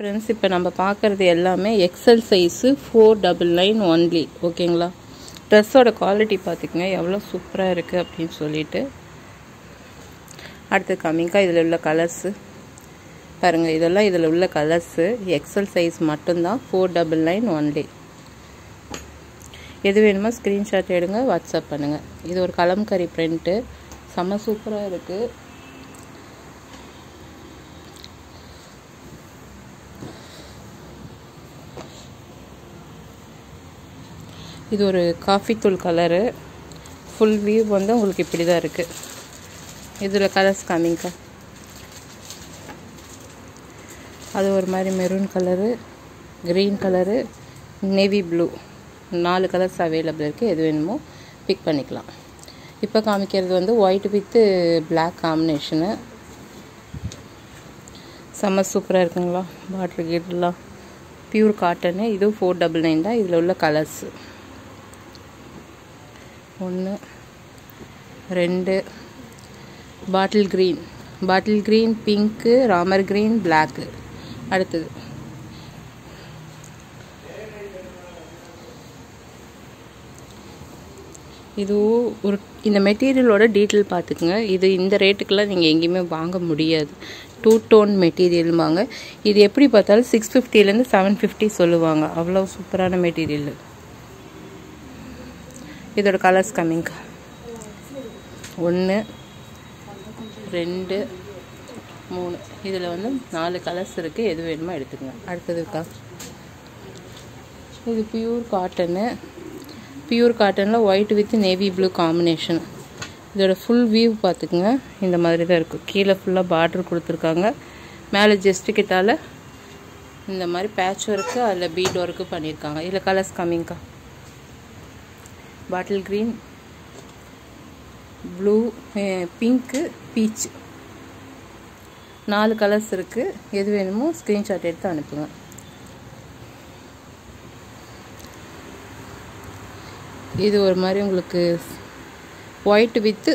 Friends இப்போ நம்ம பார்க்குறது எல்லாமே XL size four double nine only ஓகேங்களா ட்ரெஸ்ஸோட குவாலிட்டி பார்த்துக்குங்க எவ்வளோ சூப்பராக இருக்குது அப்படின்னு சொல்லிட்டு. அடுத்து கம்மிங்காக இதில் உள்ள கலர்ஸு பாருங்கள் இதெல்லாம் இதில் உள்ள கலர்ஸு எக்ஸல் சைஸ் மட்டும்தான் ஃபோர் டபுள் நைன் ஒன்லி எது வேணுமோ ஸ்க்ரீன்ஷாட் எடுங்க வாட்ஸ்அப் பண்ணுங்கள் இது ஒரு கலம்கரி பிரிண்ட்டு செம்ம சூப்பராக இருக்குது இது ஒரு காஃபி தூள் கலரு ஃபுல் வியூ வந்து உங்களுக்கு இப்படி தான் இருக்குது இதில் கலர்ஸ் காமிங்கக்கா அது ஒரு மாதிரி maroon colour green colour navy blue நாலு கலர்ஸ் அவைலபிள் இருக்குது எது வேணுமோ பிக் பண்ணிக்கலாம். இப்போ காமிக்கிறது வந்து ஒயிட் வித்து பிளாக் காம்பினேஷனு செம்ம சூப்பராக இருக்குங்களா? வாட்டர் கீட்லாம் ப்யூர் காட்டனு இதுவும் ஃபோர் டபுள் நைன் தான். இதில் உள்ள கலர்ஸு ஒன்று ரெண்டு bottle green bottle green pink Ramar green black அடுத்தது. இது ஒரு இந்த மெட்டீரியலோட டீட்டெயில் பார்த்துக்குங்க. இது இந்த ரேட்டுக்கெல்லாம் நீங்கள் எங்கேயுமே வாங்க முடியாது. டூ டோன் மெட்டீரியல்பாங்க இது எப்படி பார்த்தாலும் சிக்ஸ் ஃபிஃப்டிலேருந்து செவன் ஃபிஃப்டி சொல்லுவாங்க. அவ்வளோ சூப்பரான மெட்டீரியல் இதோட கலர்ஸ் கம்மிங்க ஒன்று ரெண்டு மூணு. இதில் வந்து நாலு கலர்ஸ் இருக்குது எது வேணுமோ எடுத்துக்கங்க. அடுத்ததுக்கா இது பியூர் காட்டனு பியூர் காட்டனில் white with navy blue combination இதோட ஃபுல் வியூ பார்த்துக்குங்க. இந்த மாதிரி தான் இருக்கும் கீழே ஃபுல்லாக பார்டர் கொடுத்துருக்காங்க. மேலே ஜஸ்ட்டு கிட்டால் இந்த மாதிரி பேட்ச் ஒர்க்கு அதில் பீட் ஒர்க்கு பண்ணியிருக்காங்க இதில் colours கம்மிங்க்கா bottle green blue pink peach. நாலு கலர்ஸ் இருக்குது எது வேணுமோ ஸ்க்ரீன்ஷாட் எடுத்து அனுப்புங்க. இது ஒரு மாதிரி உங்களுக்கு ஒயிட் வித்து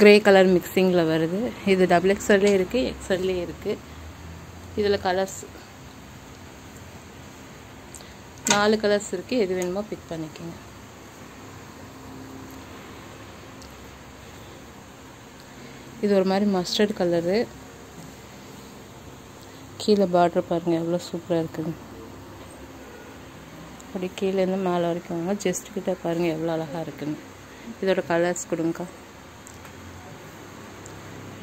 கிரே கலர் மிக்சிங்கில் வருது. இது டபுள் எக்ஸ்எல்லே இருக்குது எக்ஸ்எல்லே இருக்குது இதில் கலர்ஸ் நாலு கலர்ஸ் இருக்குது எது வேணுமோ பிக் பண்ணிக்கோங்க. இது ஒரு மாதிரி மஸ்டர்ட் கலரு கீழே பார்டர் பாருங்கள் எவ்வளோ சூப்பராக இருக்குது அப்படி கீழேருந்து மேலே வரைக்கும் வாங்க. ஜெஸ்ட் கிட்டே பாருங்கள் எவ்வளோ அழகாக இருக்குன்னு. இதோட கலர்ஸ் கொடுங்கக்கா.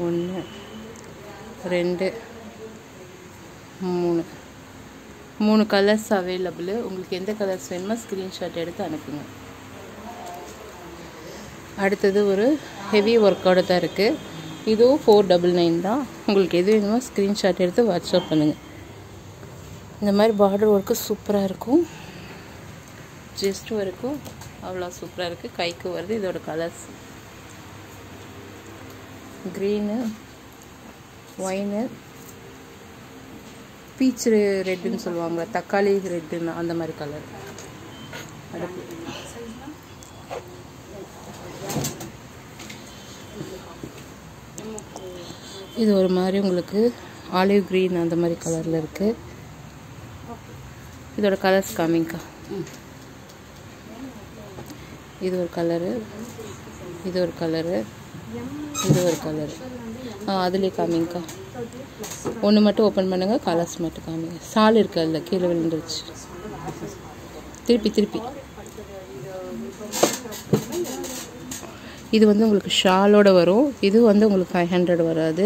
ஒன்று ரெண்டு மூணு. மூணு கலர்ஸ் அவைலபிள் உங்களுக்கு எந்த கலர்ஸ் வேணுமோ ஸ்க்ரீன்ஷாட் எடுத்து அனுப்புங்க. அடுத்தது ஒரு ஹெவி ஒர்க்கோட தான் இருக்குது இதுவும் ஃபோர் டபுள் நைன் தான். உங்களுக்கு எது வேணுமோ ஸ்க்ரீன்ஷாட் எடுத்து வாட்ஸ்அப் பண்ணுங்கள் இந்த மாதிரி பார்டர் ஒர்க்கு சூப்பராக இருக்கும். ஜஸ்ட் வரைக்கும் அவ்வளோ சூப்பராக இருக்குது கைக்கு வருது இதோட கலர்ஸ் க்ரீனு ஒயினு பீச் ரெட்டுன்னு சொல்லுவாங்க தக்காளி ரெட்டுன்னு அந்த மாதிரி கலர் இது ஒரு மாதிரி உங்களுக்கு ஆலிவ் க்ரீன் அந்த மாதிரி கலரில் இருக்குது இதோட கலர்ஸ் காமிங்கக்கா. இது ஒரு கலரு இது ஒரு கலரு இது ஒரு கலரு ஆ அதுலேயே காமிங்கக்கா. ஒன்று மட்டும் ஓப்பன் பண்ணுங்கள் கலர்ஸ் மட்டும் காமிங்க. சால் இருக்கு அதில் கீழே விழுந்துருச்சு. திருப்பி திருப்பி. இது வந்து உங்களுக்கு ஷாலோட வரும். இது வந்து உங்களுக்கு ஃபைவ் ஹண்ட்ரட் வராது.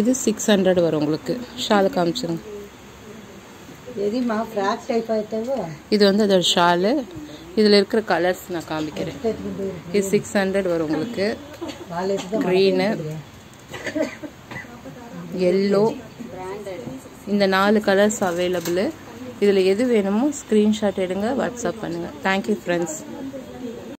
இது சிக்ஸ் ஹண்ட்ரட் வரும் உங்களுக்கு. ஷாலை காமிச்சிருங்க. இது வந்து அதோட ஷாலு. இதில் இருக்கிற கலர்ஸ் நான் காமிக்கிறேன். இது சிக்ஸ் ஹண்ட்ரட் வரும் உங்களுக்கு. க்ரீனு எல்லோ இந்த நாலு கலர்ஸ் அவைலபிள் இதில் எது வேணுமோ ஸ்க்ரீன்ஷாட் எடுங்க வாட்ஸ்அப் பண்ணுங்கள் தேங்க்யூ ஃப்ரெண்ட்ஸ்